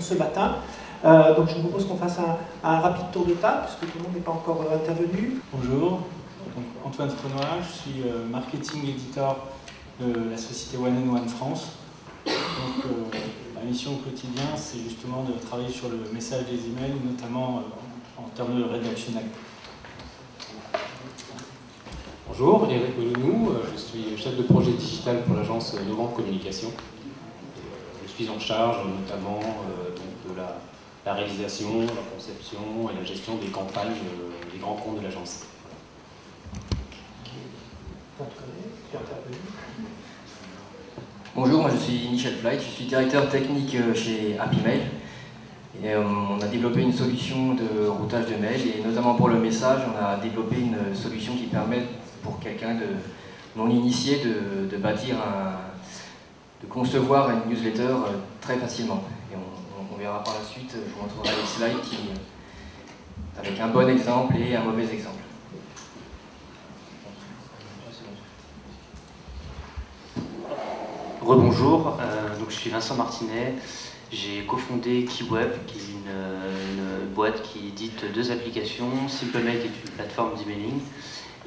ce matin. donc je vous propose qu'on fasse un, rapide tour de table puisque tout le monde n'est pas encore intervenu. Bonjour, donc, Antoine Frenois, je suis marketing éditeur de la société One and One France. Donc, ma mission au quotidien, c'est justement de travailler sur le message des emails, notamment en termes de rédaction Bonjour, Eric Belounou, euh, je suis chef de projet digital pour l'agence Novembre Communication. Suis en charge notamment euh, de la, réalisation, la conception et la gestion des campagnes euh, des grands comptes de l'agence. Bonjour, moi je suis Michel Flight, je suis directeur technique chez HappyMail. Et on a développé une solution de routage de mail et notamment pour le message, on a développé une solution qui permet pour quelqu'un de non initié de, bâtir un, de concevoir une newsletter euh, très facilement. Et on, verra par la suite, je vous montrerai les slides qui, avec un bon exemple et un mauvais exemple. Rebonjour, euh, je suis Vincent Martinet, j'ai cofondé KeyWeb, qui est une, boîte qui édite deux applications, SimpleMail qui est une plateforme d'emailing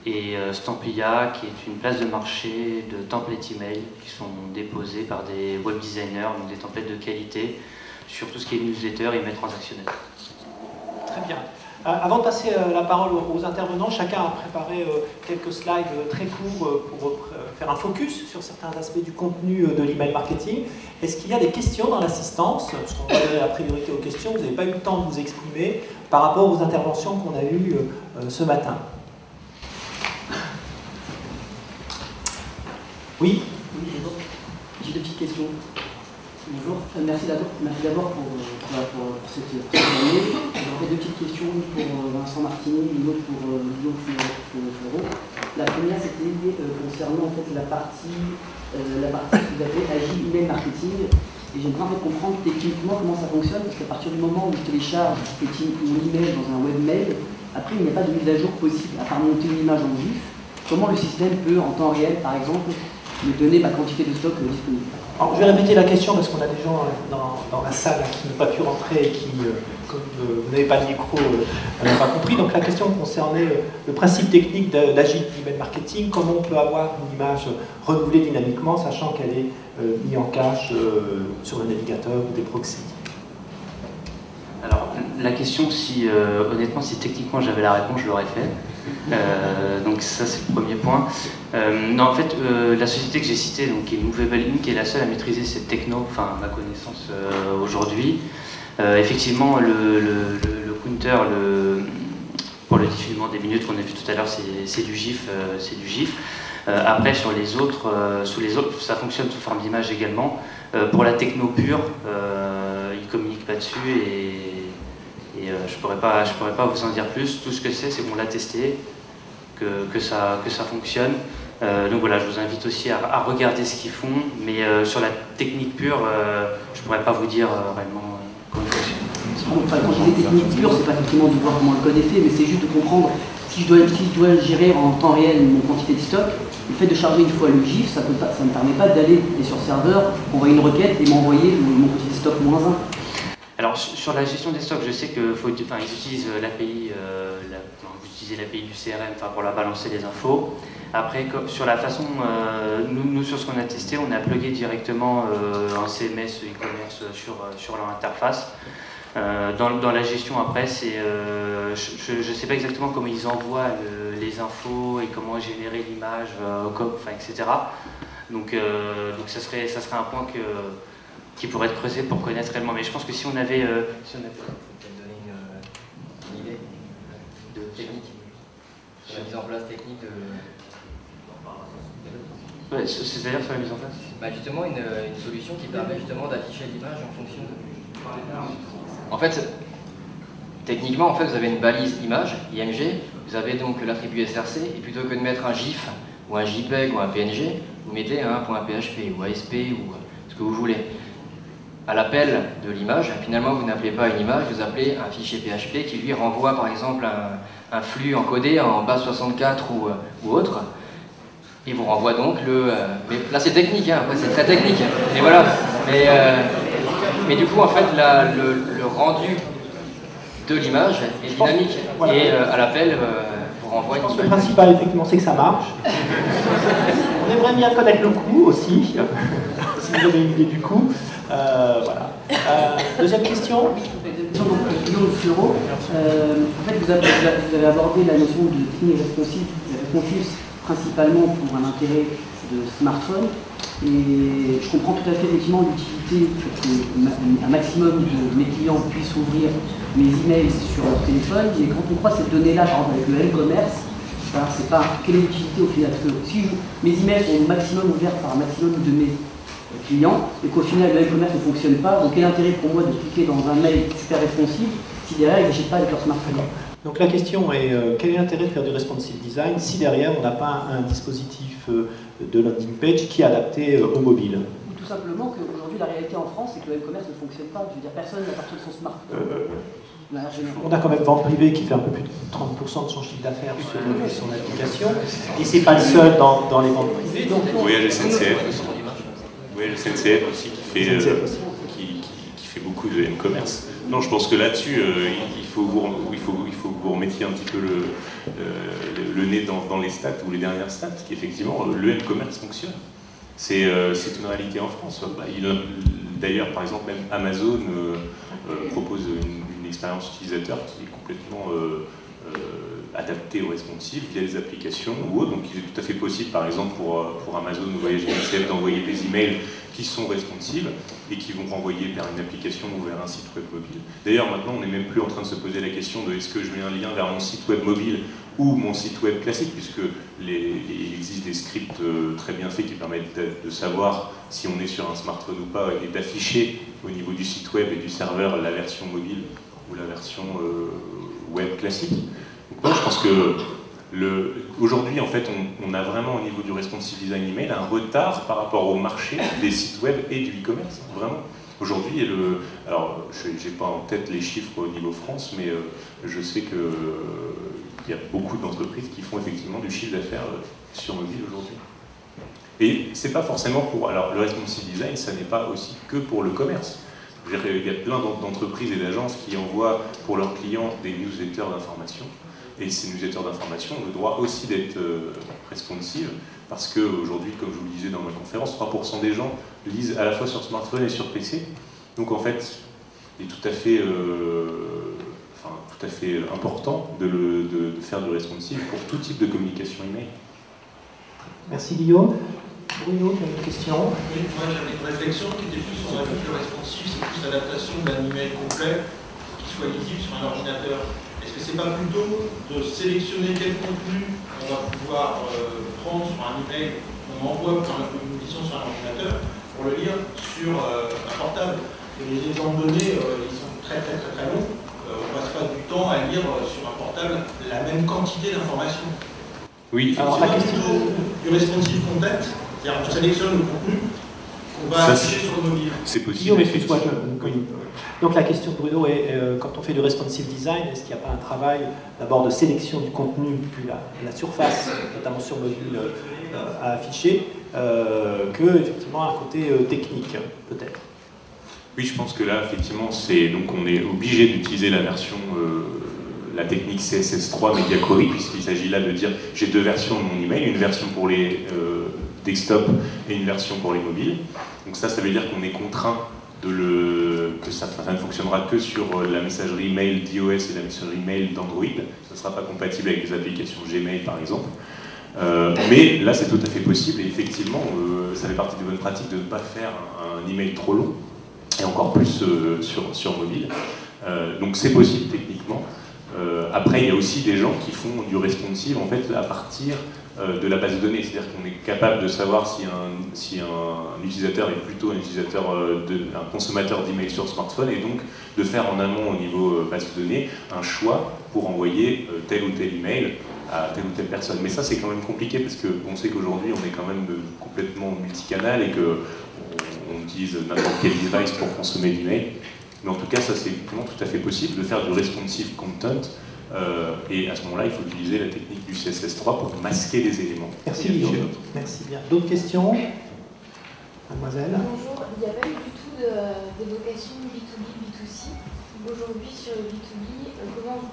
et euh, Stampilla qui est une place de marché de templates email qui sont déposés par des web designers, donc des templates de qualité sur tout ce qui est newsletter et email transactionnel. Très bien. Euh, avant de passer euh, la parole aux intervenants, chacun a préparé quelques slides très courts pour faire un focus sur certains aspects du contenu de l'email marketing. Est-ce qu'il y a des questions dans l'assistance? Parce qu'on va donner la priorité aux questions, vous n'avez pas eu le temps de vous exprimer par rapport aux interventions qu'on a eues ce matin. Oui bonjour. J'ai deux petites questions. Bonjour. Euh, merci d'abord pour, cette année. J'aurais deux petites questions, pour euh, Vincent Martini, une autre pour euh, Guillaume Fleureau. La première, c'était concernant en fait, la partie, la partie que vous Agile Email Marketing. Et j'aimerais en fait comprendre techniquement comment ça fonctionne, parce qu'à partir du moment où je télécharge mon email dans un webmail, après il n'y a pas de mise à jour possible, à part monter une image en GIF. Comment le système peut, en temps réel par exemple, me donner ma quantité de stock disponible. Alors, je vais répéter la question parce qu'on a des gens euh, dans, la salle qui n'ont pas pu rentrer et qui, euh, comme euh, vous n'avez pas de micro, n'ont pas compris. Donc la question concernait le principe technique d'agile email marketing, comment on peut avoir une image renouvelée dynamiquement, sachant qu'elle est mise en cache sur le navigateur ou des proxys? Alors la question, si honnêtement, si techniquement j'avais la réponse, je l'aurais fait. Euh, donc ça c'est le premier point. Euh, non en fait euh, la société que j'ai citée, donc, qui est Nouvelle qui est la seule à maîtriser cette techno, enfin ma connaissance aujourd'hui. effectivement le, counter le, pour le diffusion des minutes qu'on a vu tout à l'heure c'est du GIF. c'est du GIF. après sur les autres, sous les autres ça fonctionne sous forme d'image également. pour la techno pure, ils ne communiquent pas dessus et je ne pourrais, pourrais pas vous en dire plus. Tout ce que c'est, c'est qu'on l'a testé, que, ça, que ça fonctionne. Euh, donc voilà, je vous invite aussi à, regarder ce qu'ils font, mais euh, sur la technique pure, je ne pourrais pas vous dire réellement comment fonctionne. Enfin, quand je technique pure, c'est pas effectivement de voir comment le code est fait, mais c'est juste de comprendre si je, dois, si je dois gérer en temps réel mon quantité de stock, le fait de charger une fois le GIF, ça ne me permet pas d'aller sur serveur, envoyer une requête et m'envoyer mon quantité de stock moins 1. Alors sur la gestion des stocks, je sais qu'ils utilisent euh, l'API, euh, vous utilisez l'API du CRM pour la balancer les infos. Après, sur la façon, euh, nous, sur ce qu'on a testé, on a plugué directement un CMS e-commerce sur, sur leur interface. Dans, la gestion après, je ne sais pas exactement comment ils envoient les infos et comment générer l'image, etc. Donc, donc ça, serait, ça serait un point que qui pourrait être creusé pour connaître réellement. Mais je pense que si on avait... Euh, si on avait... donner une, idée de technique la mise en place technique de... C'est-à-dire sur la mise en place. bah Justement, une, une, solution qui permet justement d'afficher l'image en fonction de... En fait, techniquement, en fait, vous avez une balise image, IMG, vous avez donc l'attribut SRC, et plutôt que de mettre un GIF, ou un JPEG, ou un PNG, vous mettez un .php, ou ASP, ou ce que vous voulez à l'appel de l'image. Finalement, vous n'appelez pas une image, vous appelez un fichier PHP qui lui renvoie par exemple un, flux encodé en base 64 ou, ou autre. et vous renvoie donc le. mais là c'est technique, hein, c'est très technique. Mais voilà. Mais, mais du coup en fait le, rendu de l'image est dynamique et à l'appel vous renvoie une image. Le principal effectivement c'est que ça marche. On aimerait bien connaître le coût aussi, si vous avez une idée du coût. Voilà. deuxième question Guillaume Fleurot, euh, en fait, vous avez, abordé la notion de technique responsive, principalement pour un intérêt de smartphone. Et je comprends tout à fait effectivement l'utilité qu'un maximum de mes clients puissent ouvrir mes emails sur leur téléphone. Mais quand on croit cette donnée-là, par exemple avec le e-commerce, c'est pas quelle est l'utilité au final? Que si mes emails sont au maximum ouverts par un maximum de mes client et qu'au final le e-commerce ne fonctionne pas. Donc quel intérêt pour moi de cliquer dans un mail super responsive si derrière ils n'achètent pas avec leur smartphone donc la question est, euh, quel est l'intérêt de faire du responsive design si derrière on n'a pas un dispositif euh, de landing page qui est adapté euh, au mobile? Ou tout simplement qu'aujourd'hui la réalité en France c'est que le e-commerce ne fonctionne pas. Je veux dire, personne n'a partir de son smartphone. On a quand même vente privée qui fait un peu plus de 30% de son chiffre d'affaires sur son application. Et c'est pas le seul dans, dans les ventes privées. Donc, oui, à SNCF. Oui, le CNCF aussi qui fait, euh, qui, fait beaucoup de e-commerce. Non, je pense que là-dessus, euh, il, faut vous, il, faut, il faut que vous remettiez un petit peu le, euh, le nez dans, les stats ou les dernières stats, qu'effectivement, le e-commerce fonctionne. C'est une réalité en France. Bah, d'ailleurs, par exemple, même Amazon propose une, une, expérience utilisateur qui est complètement adapté aux responsives via les applications ou autres. Donc il est tout à fait possible, par exemple, pour, euh, Amazon ou Voyage d'envoyer des emails qui sont responsives et qui vont renvoyer vers une application ou vers un site web mobile. D'ailleurs, maintenant, on n'est même plus en train de se poser la question de est-ce que je mets un lien vers mon site web mobile ou mon site web classique, puisque il existe des scripts euh, très bien faits qui permettent de, savoir si on est sur un smartphone ou pas et d'afficher au niveau du site web et du serveur la version mobile ou la version euh, web classique je pense que aujourd'hui, en fait, on, a vraiment au niveau du responsive design email un retard par rapport au marché des sites web et du e-commerce. Vraiment. Aujourd'hui, alors je n'ai pas en tête les chiffres au niveau France, mais euh, je sais qu'il euh, y a beaucoup d'entreprises qui font effectivement du chiffre d'affaires euh, sur mobile aujourd'hui. Et c'est pas forcément pour. Alors, le responsive design, ça n'est pas aussi que pour le commerce. Il y a plein d'entreprises et d'agences qui envoient pour leurs clients des newsletters d'information et ces newsletters d'information ont le droit aussi d'être euh, responsives, parce qu'aujourd'hui, comme je vous le disais dans ma conférence, 3% des gens lisent à la fois sur smartphone et sur PC. Donc en fait, il est tout à fait, euh, enfin, tout à fait important de, le, de, faire du responsive pour tout type de communication email. Merci Guillaume. Bruno, tu as une question? Oui, moi j'avais une réflexion qui était plus sur la le responsive, c'est plus l'adaptation d'un email complet qui soit lisible sur un ordinateur. Est-ce que c'est pas plutôt de sélectionner quel contenu on va pouvoir euh, prendre sur un email qu'on envoie par une mission sur un ordinateur pour le lire sur euh, un portable? Et les exemples donnés, euh, ils sont très très très très longs. on ne passe pas du temps à lire sur un portable la même quantité d'informations. Oui, alors la question du responsive content, c'est-à-dire on sélectionne le contenu va afficher sur. C'est possible. Donc la question de Bruno est, euh, quand on fait du responsive design, est-ce qu'il n'y a pas un travail d'abord de sélection du contenu, puis la, surface, notamment sur mobile, euh, à afficher, euh, que effectivement un côté technique, peut-être? Oui, je pense que là, effectivement, c'est donc on est obligé d'utiliser la version, la technique CSS3 Media Query, puisqu'il s'agit là de dire j'ai deux versions de mon email, une version pour les desktop et une version pour les mobiles. Donc ça, ça veut dire qu'on est contraint de le, que ça, ne fonctionnera que sur euh, la messagerie mail d'iOS et la messagerie mail d'Android. Ça ne sera pas compatible avec les applications Gmail par exemple. Euh, mais là, c'est tout à fait possible et effectivement, euh, ça fait partie des bonnes pratiques de ne pas faire un, email trop long et encore plus sur, sur mobile. donc c'est possible techniquement. après, il y a aussi des gens qui font du responsive en fait à partir de la base de données. C'est-à-dire qu'on est capable de savoir si un, si un, utilisateur est plutôt un utilisateur, euh, de, un consommateur d'email sur smartphone et donc de faire en amont au niveau euh, base de données un choix pour envoyer tel ou tel email à telle ou telle personne. Mais ça c'est quand même compliqué parce qu'on sait qu'aujourd'hui on est quand même complètement multicanal et qu'on on utilise n'importe quel device pour consommer l'email. Mais en tout cas ça c'est tout à fait possible de faire du responsive content et à ce moment-là, il faut utiliser la technique du CSS3 pour masquer les éléments. Merci. Merci bien. D'autres questions? Mademoiselle? Bonjour, il n'y a pas eu du tout d'évocation B2B, B2C. Aujourd'hui, sur le B2B, comment vous,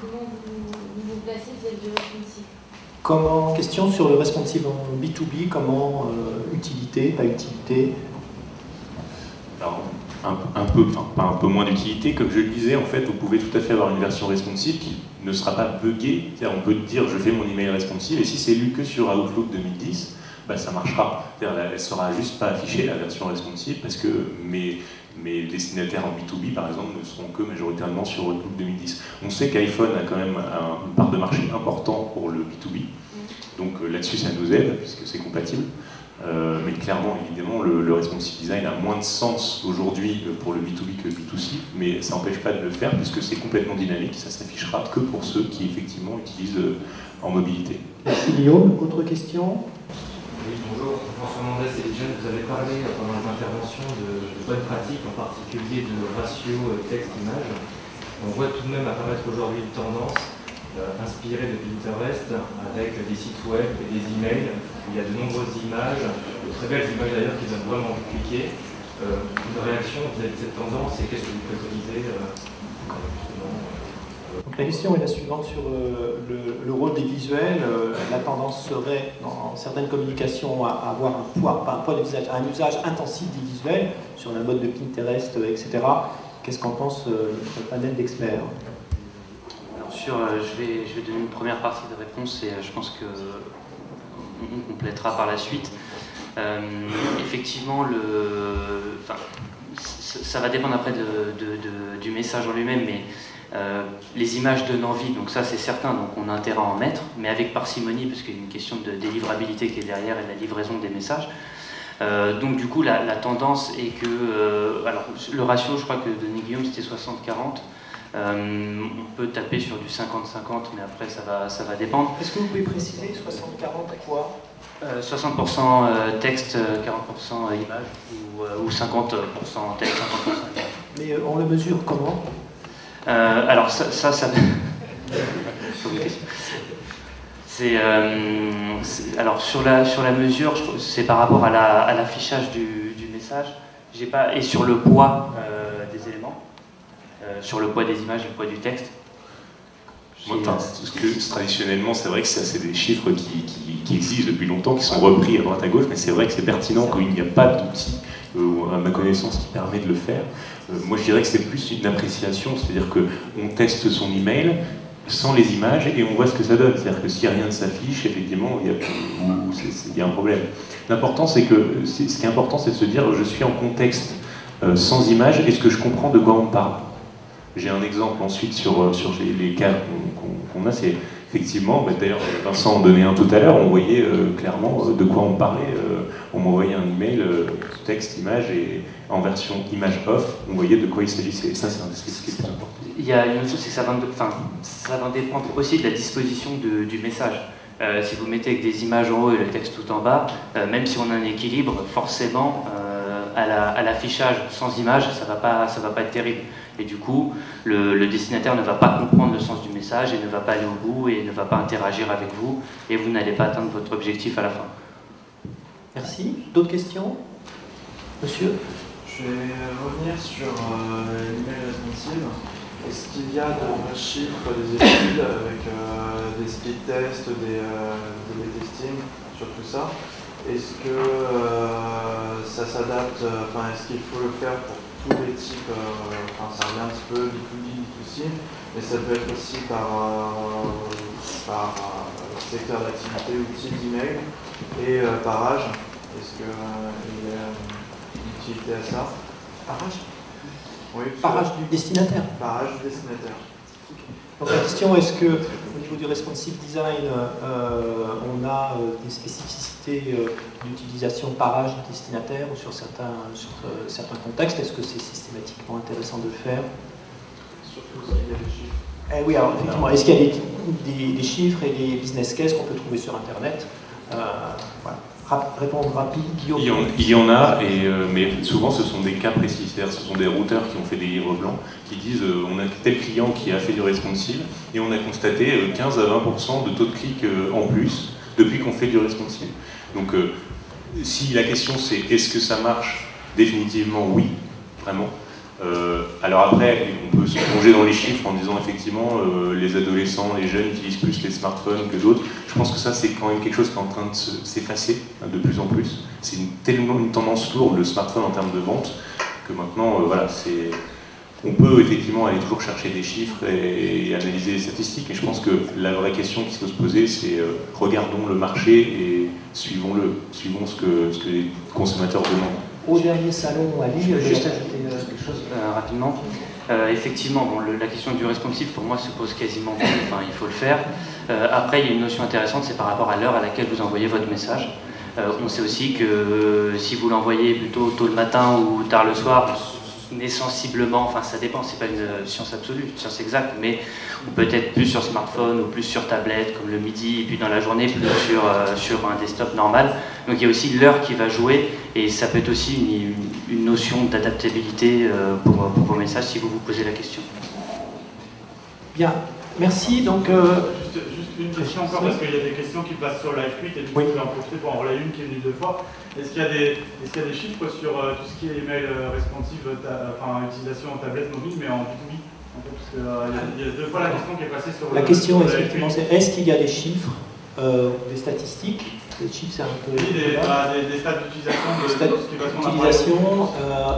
comment vous, vous placez vis-à-vis du responsive? Comment, question sur le responsive en B2B, comment euh, utilité, pas utilité? Alors, un, peu, enfin pas un peu moins d'utilité, comme je le disais, en fait, vous pouvez tout à fait avoir une version responsive qui ne sera pas buggée. On peut dire je fais mon email responsive et si c'est lu que sur Outlook 2010, bah, ça marchera. Elle ne sera juste pas affichée, la version responsive, parce que mes, mes destinataires en B2B, par exemple, ne seront que majoritairement sur Outlook 2010. On sait qu'iPhone a quand même une part de marché important pour le B2B, donc euh, là-dessus ça nous aide, puisque c'est compatible. Euh, mais clairement, évidemment, le, responsive design a moins de sens aujourd'hui euh, pour le B2B que le B2C, mais ça n'empêche pas de le faire puisque c'est complètement dynamique, ça s'affichera que pour ceux qui effectivement utilisent en mobilité. Merci Guillaume. Autre question? Oui, bonjour, François Mendès et Jeanne, vous avez parlé pendant les interventions de, bonnes pratiques, en particulier de ratio texte-image. On voit tout de même apparaître aujourd'hui une tendance euh, inspirée de Pinterest avec des sites web et des emails il y a de nombreuses images, de très belles images d'ailleurs qui donnent vraiment cliquer. Euh, une réaction vis-à-vis de cette tendance et qu'est-ce que vous préconisez euh, la question est la suivante sur le, rôle des visuels. La tendance serait, dans certaines communications, à, avoir un poids, pas un poids un usage intensif des visuels, sur la mode de Pinterest, etc. Qu'est-ce qu'en pense le panel d'experts? Sur, je, vais, je vais donner une première partie de réponse et je pense que on complétera par la suite. effectivement, le, ça va dépendre après de, du message en lui-même, mais euh, les images donnent envie, donc ça c'est certain, donc on a intérêt à en mettre, mais avec parcimonie, parce qu'il y a une question de délivrabilité qui est derrière et de la livraison des messages. Euh, donc du coup, la, tendance est que, euh, alors le ratio, je crois que de Guillaume c'était 60-40. On peut taper sur du 50-50, mais après ça va, ça va dépendre. Est-ce que vous pouvez préciser 60-40 à quoi? 60% texte, 40% image, ou, ou 50% texte, 50% image. Mais on le mesure comment? Euh, alors ça, ça, euh, c'est alors sur la sur la mesure, c'est par rapport à l'affichage du, du, message. J'ai pas et sur le poids euh, sur le poids des images, le poids du texte. Moi, que, traditionnellement, c'est vrai que c'est des chiffres qui, qui, existent depuis longtemps, qui sont repris à droite à gauche, mais c'est vrai que c'est pertinent qu'il n'y a pas d'outil, à ma connaissance, qui permet de le faire. Euh, moi, je dirais que c'est plus une appréciation, c'est-à-dire qu'on teste son email sans les images et on voit ce que ça donne. C'est-à-dire que si rien ne s'affiche, effectivement, il y, a, un problème. L'important, c'est que ce qui est important, c'est de se dire je suis en contexte euh, sans images, est-ce que je comprends de quoi on parle? J'ai un exemple ensuite sur, euh, sur les, cas qu'on a, c'est effectivement, bah, d'ailleurs Vincent en donnait un tout à l'heure, on voyait clairement de quoi on parlait. on m'envoyait un email, texte, image, et en version image off, on voyait de quoi il s'agissait. Ça, c'est un qui est important. Il y a une autre chose, c'est que ça va, dépendre aussi de la disposition du message. Euh, si vous mettez des images en haut et le texte tout en bas, euh, même si on a un équilibre, forcément, euh, à l'affichage sans image, ça ne va, va pas être terrible. Et du coup, le, le, destinataire ne va pas comprendre le sens du message et ne va pas aller au bout et ne va pas interagir avec vous et vous n'allez pas atteindre votre objectif à la fin. Merci. D'autres questions? Monsieur? Je vais revenir sur euh, l'email responsive. Est-ce qu'il y a de chiffres, des études avec euh, des speed tests, des, euh, des testing sur tout ça? Est-ce que ça s'adapte, enfin est-ce qu'il faut le faire pour tous les types, enfin ça revient un petit peu du B2B, B2C, mais ça peut être aussi par, par secteur d'activité ou type d'email et par âge. Est-ce qu'il y a à ça? Parage Oui. Parage du destinataire. Parage du destinataire. Donc la question est-ce que niveau du responsive design, euh, on a euh, des spécificités euh, d'utilisation parage du destinataire ou sur certains, sur, certains contextes. Est-ce que c'est systématiquement intéressant de le faire? Surtout s'il y a des chiffres. Eh oui, alors effectivement, est-ce qu'il y a des, des, chiffres et des business cases qu'on peut trouver sur Internet? Voilà. Répondre rapide, Il y, en, a, et, euh, mais souvent ce sont des cas précis, ce sont des routeurs qui ont fait des livres blancs, qui disent euh, on a tel client qui a fait du responsive, et on a constaté 15 à 20% de taux de clic en plus depuis qu'on fait du responsive. Donc si la question c'est est-ce que ça marche Définitivement oui, vraiment. Euh, alors après, on peut se plonger dans les chiffres en disant effectivement euh, les adolescents, les jeunes utilisent plus les smartphones que d'autres. Je pense que ça c'est quand même quelque chose qui est en train de s'effacer hein, de plus en plus. C'est tellement une tendance lourde le smartphone en termes de vente que maintenant euh, voilà c'est on peut effectivement aller toujours chercher des chiffres et, analyser les statistiques, mais je pense que la vraie question qui faut se poser, c'est regardons le marché et suivons-le, suivons ce que, ce que les consommateurs demandent au dernier salon à Lille. Juste ajouter quelque euh, rapidement. Euh, effectivement, bon, la question du responsive, pour moi, se pose quasiment plus, enfin, il faut le faire. après, il y a une notion intéressante, c'est par rapport à l'heure à laquelle vous envoyez votre message. on sait aussi que si vous l'envoyez plutôt tôt le matin ou tard le soir, mais sensiblement, enfin ça dépend, c'est pas une science absolue, une science exacte, mais peut-être plus sur smartphone ou plus sur tablette comme le midi, et puis dans la journée plus sur, euh, sur un desktop normal. Donc il y a aussi l'heure qui va jouer et ça peut être aussi une, notion d'adaptabilité euh, pour, pour, vos messages si vous vous posez la question. Bien, merci. Donc, euh, une question encore, parce qu'il y a des questions qui passent sur live tweet, et du coup, je vais en profiter pour en relayer une qui est venue deux fois. Est-ce qu'il y, a des, chiffres sur euh, tout ce qui est email euh, responsive, enfin, utilisation en tablette mobile, mais en B2B parce que, euh, il, y a, deux fois la question qui est passée sur La question, effectivement, c'est est-ce qu'il y a des chiffres, des statistiques? Les chiffres, c'est un peu. Oui, des, bah, des, des stats d'utilisation de, Utilisation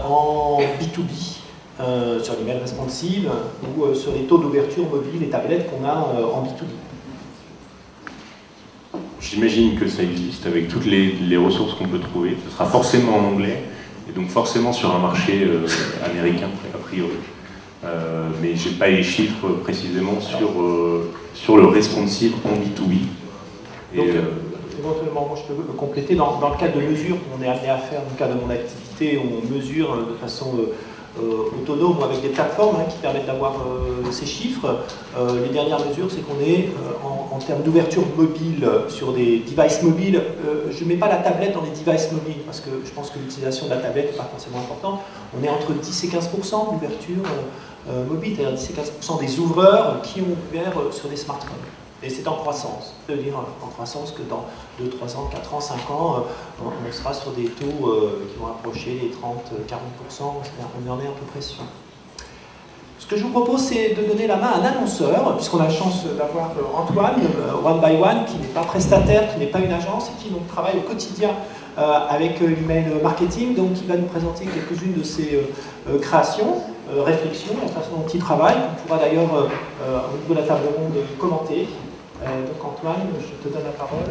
en B2B. sur l'email responsive ou sur les taux d'ouverture mobile et tablettes qu'on a en B2B. J'imagine que ça existe avec toutes les, ressources qu'on peut trouver. Ce sera forcément en anglais et donc forcément sur un marché euh, américain a priori. Euh, mais je n'ai pas les chiffres précisément sur, euh, sur le responsive en B2B. donc, éventuellement, moi je peux compléter. Dans, dans, le cadre de mesures qu'on est amené à faire, dans le cadre de mon activité, on mesure de façon euh, autonome ou avec des plateformes hein, qui permettent d'avoir euh, ces chiffres. Euh, les dernières mesures, c'est qu'on est, en, termes d'ouverture mobile sur des devices mobiles, je ne mets pas la tablette dans les devices mobiles parce que je pense que l'utilisation de la tablette n'est pas forcément importante. On est entre 10 et 15% d'ouverture mobile, c'est-à-dire 10 et 15% des ouvreurs qui ont ouvert sur des smartphones. Et c'est en croissance. C'est-à-dire en croissance que dans 2, 3 ans, 4 ans, 5 ans, euh, on sera sur des taux euh, qui vont approcher les 30, 40%. On en est à peu près sûr. Ce que je vous propose, c'est de donner la main à un annonceur, puisqu'on a la chance d'avoir euh, Antoine, One by One, qui n'est pas prestataire, qui n'est pas une agence, et qui donc, travaille au quotidien avec l'email marketing, donc qui va nous présenter quelques-unes de ses créations, réflexions, la façon dont il travaille, qu'on pourra d'ailleurs, au niveau de la table ronde, commenter. Euh, donc Antoine, je te donne la parole.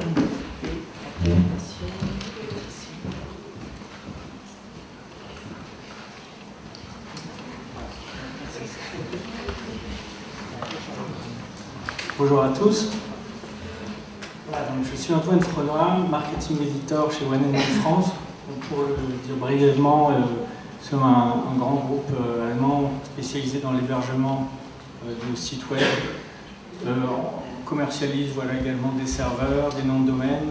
Bonjour à tous. je suis Antoine Frenois, marketing editor chez One France. pour le dire brièvement, euh, nous sommes un, grand groupe euh, allemand spécialisé dans l'hébergement de sites web commercialise voilà, également des serveurs, des noms de domaine,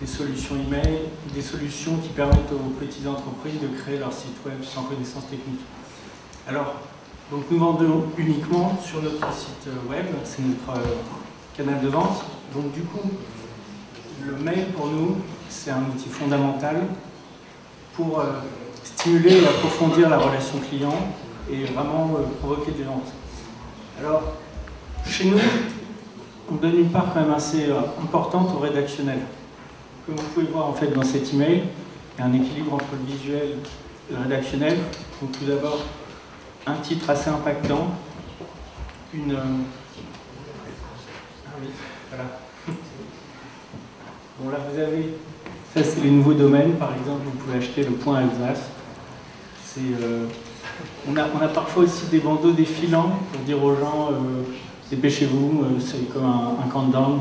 des solutions email, des solutions qui permettent aux petites entreprises de créer leur site web sans connaissance technique. Alors, donc nous vendons uniquement sur notre site web, c'est notre euh, canal de vente. Donc du coup, le mail pour nous, c'est un outil fondamental pour euh, stimuler et approfondir la relation client et vraiment euh, provoquer des ventes. Alors, chez nous, on donne une part quand même assez euh, importante au rédactionnel. Comme vous pouvez voir en fait dans cet email, il y a un équilibre entre le visuel et le rédactionnel. Donc tout d'abord, un titre assez impactant, une... Euh, ah oui, voilà. Bon là vous avez, ça c'est les nouveaux domaines, par exemple vous pouvez acheter le point Alsace. Euh, on, a, on, a, parfois aussi des bandeaux défilants pour dire aux gens dépêchez-vous, euh, c'est comme un, un countdown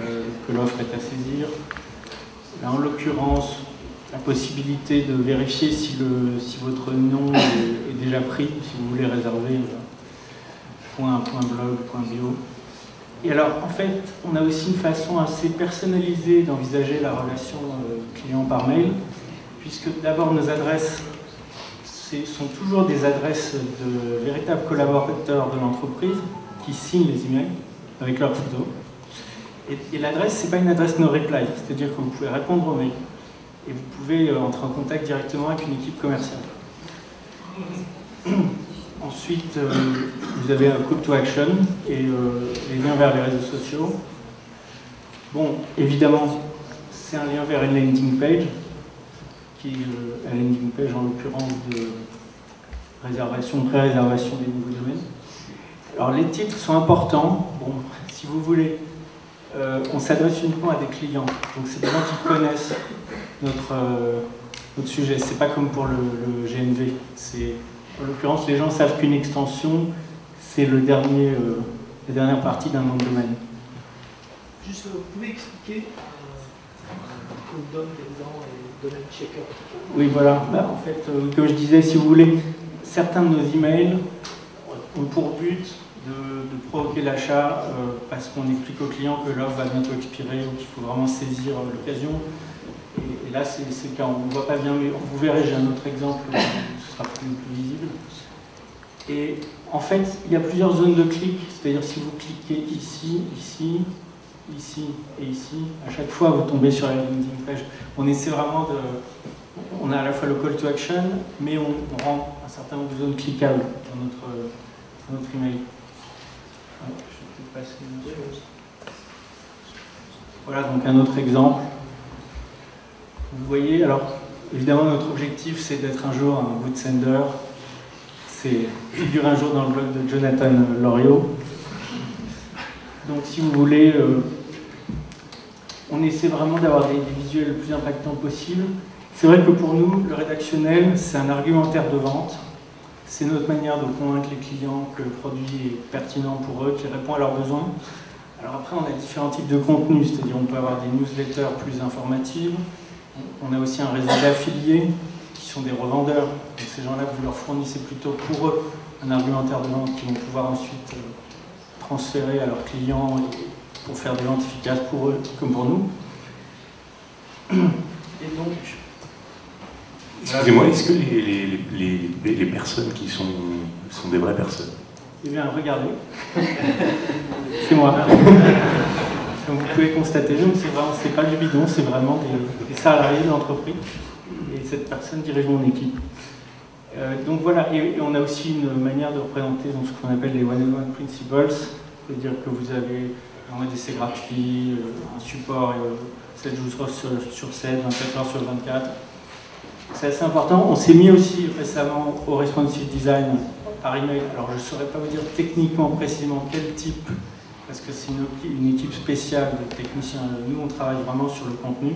euh, que l'offre est à saisir. Là, en l'occurrence, la possibilité de vérifier si, votre nom est, déjà pris, si vous voulez réserver euh, point, point blog, point bio. Et alors, en fait, on a aussi une façon assez personnalisée d'envisager la relation client par mail, puisque d'abord nos adresses sont toujours des adresses de véritables collaborateurs de l'entreprise qui signent les emails avec leurs photos. Et, l'adresse, ce n'est pas une adresse no reply, c'est-à-dire que vous pouvez répondre aux mails et vous pouvez euh, entrer en contact directement avec une équipe commerciale. Ensuite, euh, vous avez un call to action et euh, les liens vers les réseaux sociaux. Bon, évidemment, c'est un lien vers une landing page, qui est euh, un landing page en l'occurrence de réservation, pré-réservation des nouveaux domaines. Alors les titres sont importants. Bon, si vous voulez, on s'adresse uniquement à des clients. Donc c'est des gens qui connaissent notre, notre sujet. C'est pas comme pour le, le GNV. C'est en l'occurrence, les gens savent qu'une extension, c'est le dernier, euh, la dernière partie d'un nom de domaine. Juste, vous pouvez expliquer euh, DOM et domaine checker Oui, voilà. Bah, en fait, euh, comme je disais, si vous voulez, certains de nos emails ont pour but de, provoquer l'achat parce qu'on explique au client que l'offre va bientôt expirer ou qu'il faut vraiment saisir l'occasion. Et, là, c'est cas. On ne voit pas bien, mais vous verrez, j'ai un autre exemple sera plus, visible. Et en fait, il y a plusieurs zones de clic, c'est-à-dire si vous cliquez ici, ici, ici et ici, à chaque fois vous tombez sur la landing page. On essaie vraiment de... On a à la fois le call to action, mais on, rend un certain nombre de zones cliquables dans notre, dans notre email. Voilà donc un autre exemple. Vous voyez, alors Évidemment, notre objectif, c'est d'être un jour un good sender. C'est figure un jour dans le blog de Jonathan Loriot. Donc, si vous voulez, euh, on essaie vraiment d'avoir des, visuels le plus impactants possible. C'est vrai que pour nous, le rédactionnel, c'est un argumentaire de vente. C'est notre manière de convaincre les clients que le produit est pertinent pour eux, qu'il répond à leurs besoins. Alors après, on a différents types de contenus, c'est-à-dire on peut avoir des newsletters plus informatives, on a aussi un réseau d'affiliés qui sont des revendeurs. Donc ces gens-là, vous leur fournissez plutôt pour eux un argumentaire de vente qu'ils vont pouvoir ensuite euh, transférer à leurs clients pour faire des ventes efficaces pour eux comme pour nous. Excusez-moi, est-ce que les, personnes qui sont, sont des vraies personnes Eh bien, regardez. C'est moi. Comme vous pouvez constater, donc c'est pas du bidon, c'est vraiment des, salariés de l'entreprise. Et cette personne dirige mon équipe. Euh, donc voilà, et, on a aussi une manière de représenter donc, ce qu'on appelle les one-on-one principles, c'est-à-dire que vous avez un DC gratuit, euh, un support 7 euh, jours sur, 7, 24 heures sur 24. C'est assez important. On s'est mis aussi récemment au responsive design par email. Alors je ne saurais pas vous dire techniquement précisément quel type parce que c'est une, équipe spéciale de techniciens. Nous, on travaille vraiment sur le contenu.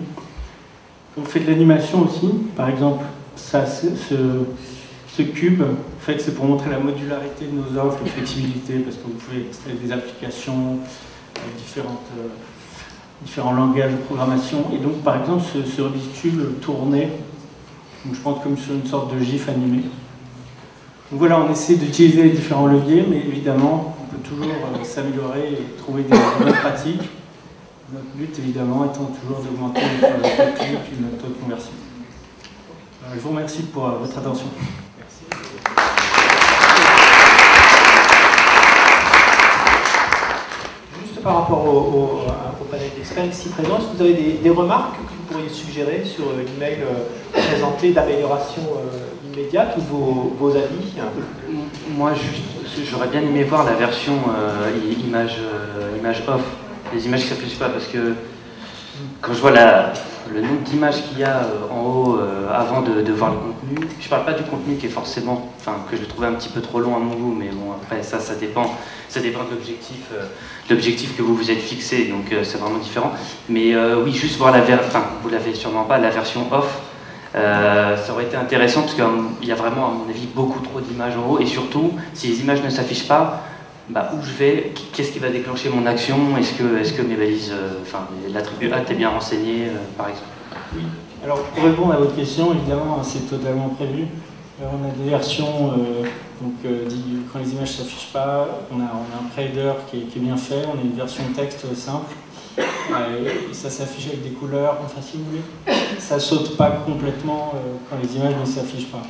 On fait de l'animation aussi. Par exemple, ça, ce, cube, en fait, c'est pour montrer la modularité de nos offres, la flexibilité, parce que vous pouvez installer des applications avec différentes, euh, différents langages de programmation. Et donc, par exemple, ce, ce Rubik's Cube tournait, donc je pense comme sur une sorte de GIF animé. Donc voilà, on essaie d'utiliser les différents leviers, mais évidemment, on peut toujours euh, s'améliorer et trouver des bonnes pratiques. Notre but, évidemment, étant toujours d'augmenter notre taux et notre taux de conversion. Euh, je vous remercie pour euh, votre attention. Juste par rapport au, panel d'experts ici présents, est-ce que vous avez des, remarques que vous pourriez suggérer sur l'email présenté d'amélioration immédiate ou vos, avis Moi, j'aurais bien aimé voir la version euh, image, euh, image off, les images qui ne s'affichent pas, parce que quand je vois la, le nombre d'images qu'il y a euh, en haut avant de, voir le contenu, je ne parle pas du contenu qui est forcément, enfin que je trouvais un petit peu trop long à mon goût, mais bon après ça, ça dépend, ça dépend de l'objectif, l'objectif que vous vous êtes fixé, donc c'est vraiment différent. Mais oui, juste voir la version, enfin vous l'avez sûrement pas, la version off. Euh, ça aurait été intéressant parce qu'il y a vraiment, à mon avis, beaucoup trop d'images en haut. Et surtout, si les images ne s'affichent pas, bah, où je vais, qu'est-ce qui va déclencher mon action? Est-ce que, est que mes balises, euh, enfin, l'attribut hâte est bien renseigné, euh, par exemple? Oui. Alors, pour répondre à votre question, évidemment, c'est totalement prévu. on a des versions, donc, quand les images ne s'affichent pas, on a, on a un pre qui qui est bien fait, on a une version texte simple ça s'affiche avec des couleurs, enfin si vous voulez, ça saute pas complètement euh, quand les images ne s'affichent pas.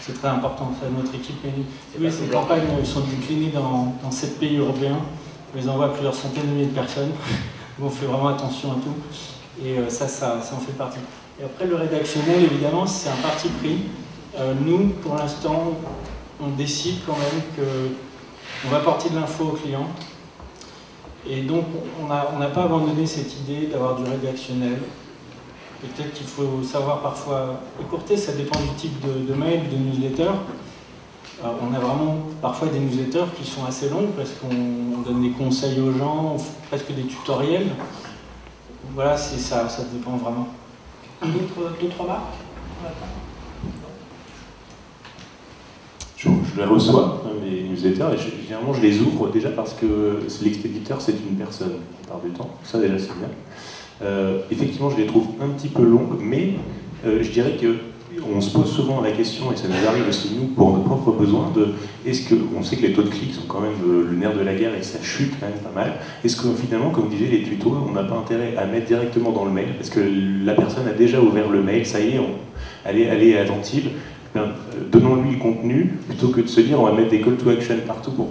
c'est très important. Ça, notre équipe, oui, ces campagnes sont déclinées dans, dans 7 pays européens. On les envoie à plusieurs centaines de milliers de personnes. on fait vraiment attention à tout. Et ça, ça, ça en fait partie. Et après, le rédactionnel, évidemment, c'est un parti pris. nous, pour l'instant, on décide quand même qu'on va apporter de l'info au client. Et donc, on n'a pas abandonné cette idée d'avoir du rédactionnel. Peut-être qu'il faut savoir parfois écourter, ça dépend du type de, mail, de newsletter. on a vraiment parfois des newsletters qui sont assez longs parce qu'on donne des conseils aux gens, presque des tutoriels. Voilà, ça, ça dépend vraiment. D'autres remarques je, les reçois, et généralement je les ouvre déjà parce que l'expéditeur c'est une personne, la part du temps. Ça déjà c'est bien. Euh, effectivement, je les trouve un petit peu longues, mais euh, je dirais que on se pose souvent la question, et ça nous arrive aussi nous, pour nos propres besoins, de est-ce que, on sait que les taux de clics sont quand même le, nerf de la guerre et ça chute quand même pas mal, est-ce que finalement, comme disait les tutos, on n'a pas intérêt à mettre directement dans le mail, parce que la personne a déjà ouvert le mail, ça y est, elle, est, elle est attentive, donnons-lui le contenu, plutôt que de se dire on va mettre des call to action partout pour,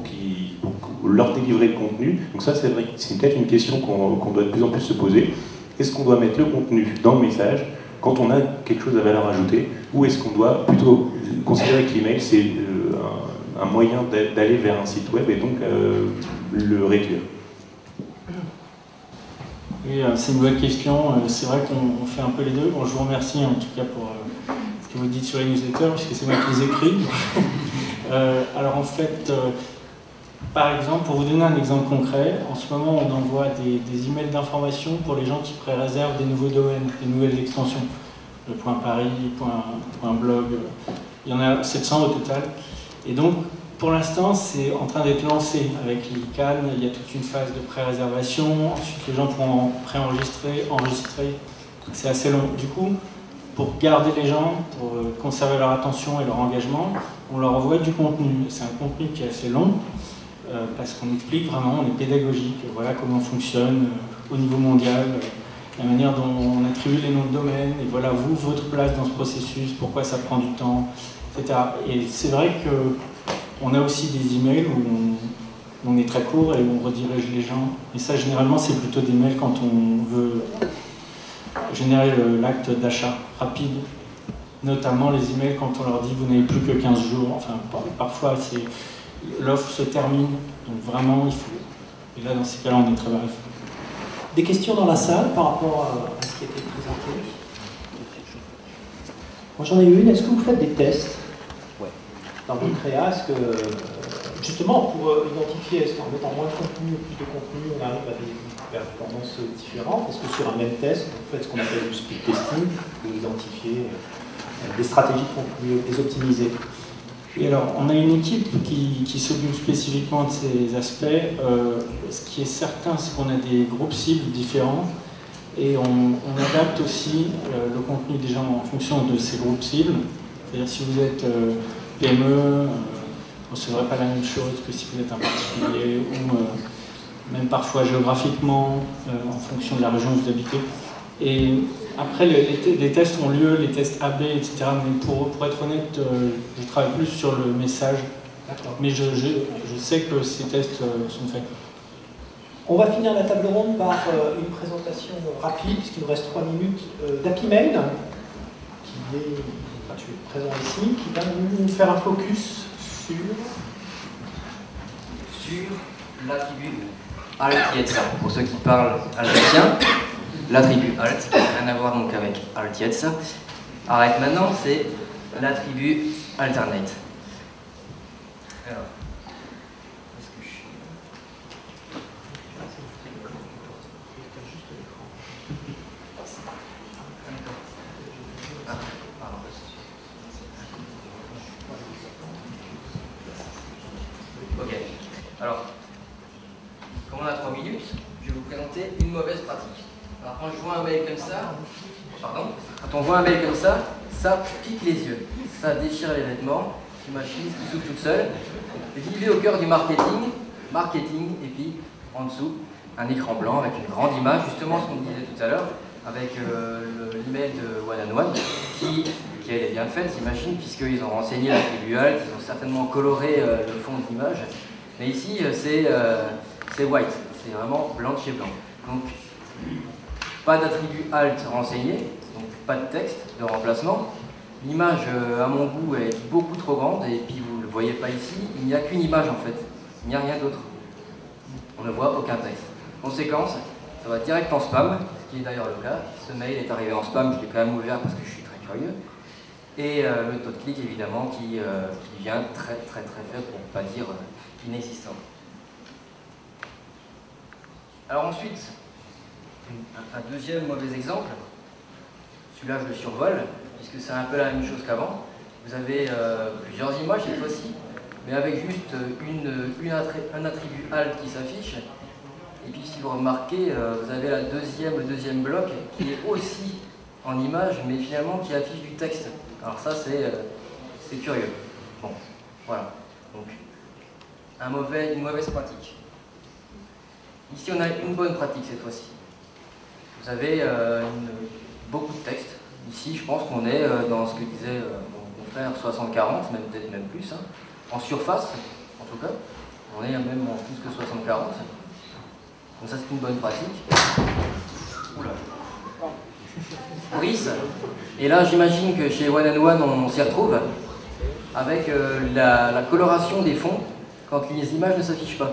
leur délivrer le contenu. Donc ça, c'est peut-être une question qu'on doit de plus en plus se poser. Est-ce qu'on doit mettre le contenu dans le message quand on a quelque chose à valeur ajoutée, ou est-ce qu'on doit plutôt considérer que l'email c'est euh, un, moyen d'aller vers un site web et donc euh, le réduire? Oui, euh, c'est une bonne question. C'est vrai qu'on fait un peu les deux. Je vous remercie en tout cas pour vous dites sur les newsletters, puisque c'est moi qui les écris. alors en fait, par exemple, pour vous donner un exemple concret, en ce moment on envoie des, emails d'information pour les gens qui pré-réservent des nouveaux domaines, des nouvelles extensions. Le point Paris, point, blog, il y en a 700 au total. Et donc, pour l'instant, c'est en train d'être lancé avec l'ICANN. Il y a toute une phase de pré-réservation. Ensuite, les gens pourront pré-enregistrer, enregistrer. C'est assez long. Du coup, pour garder les gens, pour conserver leur attention et leur engagement, on leur envoie du contenu. C'est un contenu qui est assez long. Euh, parce qu'on explique vraiment, on est pédagogique, voilà comment fonctionne euh, au niveau mondial, euh, la manière dont on attribue les noms de domaine, et voilà vous, votre place dans ce processus, pourquoi ça prend du temps, etc. Et c'est vrai qu'on a aussi des emails où on, est très court et où on redirige les gens. Et ça, généralement, c'est plutôt des mails quand on veut générer l'acte d'achat rapide. Notamment les emails quand on leur dit vous n'avez plus que 15 jours. Enfin, parfois, c'est l'offre se termine. Donc vraiment, il faut. Et là, dans ces cas-là, on est très bref. Des questions dans la salle par rapport à ce qui a été présenté? Moi, j'en ai une. Est-ce que vous faites des tests? Ouais. dans votre créa Est-ce que, justement, pour euh, identifier, est-ce qu'en mettant moins de contenu ou plus de contenu, on arrive à des performances différentes Est-ce que sur un même test, vous faites ce qu'on appelle du speed testing, pour identifier euh, des stratégies contenu, les optimiser? Et alors, on a une équipe qui, s'occupe spécifiquement de ces aspects. Euh, ce qui est certain, c'est qu'on a des groupes cibles différents et on, adapte aussi euh, le contenu gens en fonction de ces groupes cibles. C'est-à-dire, si vous êtes PME, on ne serait pas la même chose que si vous êtes un particulier ou même parfois géographiquement en fonction de la région où vous habitez. Et après, les, tests ont lieu, les tests AB, etc. Mais pour, pour être honnête, euh, je travaille plus sur le message. Mais je, je, sais que ces tests euh, sont faits. On va finir la table ronde par euh, une présentation rapide, puisqu'il nous reste trois minutes, d'AppyMail, qui est présent ici, qui va nous faire un focus sur... Sur l'attribut Altietza, pour ceux qui parlent alsacien l'attribut alt, rien à voir donc avec altiets. Arrête maintenant, c'est l'attribut alternate. Alors, est-ce que je suis... Ok. Alors, comme on a 3 minutes, je vais vous présenter une mauvaise Alors quand je vois un mail comme ça, pardon, quand on voit un mail comme ça, ça pique les yeux, ça déchire les vêtements, une machine qui s'ouvre toute seule. Vivez au cœur du marketing, marketing, et puis en dessous, un écran blanc avec une grande image, justement ce qu'on disait tout à l'heure, avec euh, l'email de One and One, qui, est bien faite, j'imagine, puisqu'ils ont renseigné l'attribut alt, ils ont certainement coloré le fond de l'image. Mais ici, c'est white, c'est vraiment blanc de chez blanc. Donc, pas d'attribut alt renseigné, donc pas de texte de remplacement. L'image, à mon goût, est beaucoup trop grande, et puis vous ne le voyez pas ici, il n'y a qu'une image en fait, il n'y a rien d'autre. On ne voit aucun texte. Conséquence, ça va direct en spam, ce qui est d'ailleurs le cas. Ce mail est arrivé en spam, je l'ai quand même ouvert parce que je suis très curieux. Et euh, le taux de clic, évidemment, qui, euh, qui, vient très très très faible, pour ne pas dire euh, inexistant. Alors ensuite, un, deuxième mauvais exemple, celui-là je le survole, puisque c'est un peu la même chose qu'avant. Vous avez plusieurs images cette fois-ci, mais avec juste une, un attribut alt qui s'affiche, et puis si vous remarquez, euh, vous avez la deuxième, le deuxième bloc qui est aussi en image, mais finalement qui affiche du texte. Alors ça, c'est euh, curieux. Bon, voilà. Donc, une mauvaise pratique. Ici, on a une bonne pratique cette fois-ci. Vous avez euh, beaucoup de texte. Ici, je pense qu'on est dans ce que disait mon confrère 60-40, même peut-être même plus, hein. en surface, en tout cas. On est même en plus que 60-40. Donc ça c'est une bonne pratique. Oula. Brice. Et là j'imagine que chez One and One on, s'y retrouve avec euh, la, coloration des fonds quand les images ne s'affichent pas.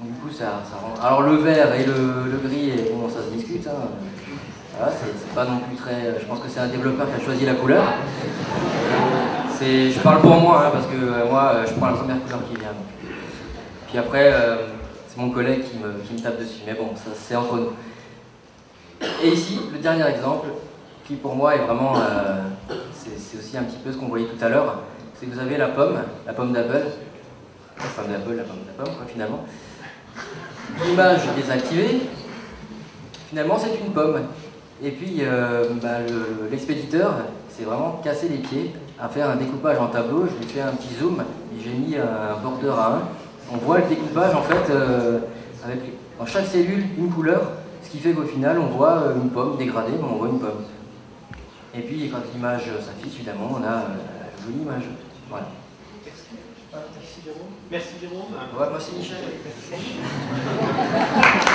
Du coup ça, rend... Alors le vert et le, gris, bon ça se discute. Hein. Voilà, c'est pas non plus très... Je pense que c'est un développeur qui a choisi la couleur. Je parle pour moi, hein, parce que euh, moi je prends la première couleur qui vient. Puis après, euh, mon collègue qui me, tape dessus. Mais bon, ça c'est entre nous. Et ici, le dernier exemple, qui pour moi est vraiment, euh, c'est aussi un petit peu ce qu'on voyait tout à l'heure, c'est que vous avez la pomme, la pomme d'Apple, la pomme d'Apple, la pomme d'Apple, finalement. L'image désactivée, finalement c'est une pomme. Et puis euh, bah, l'expéditeur s'est vraiment cassé les pieds à faire un découpage en tableau. Je lui ai fait un petit zoom et j'ai mis un border à 1 on voit le découpage en fait euh, avec dans chaque cellule une couleur, ce qui fait qu'au final on voit euh, une pomme dégradée, mais on voit une pomme. Et puis quand l'image s'affiche, évidemment, on a la jolie image. Voilà. Merci Jérôme. Merci Jérôme. Ouais, moi c'est Michel.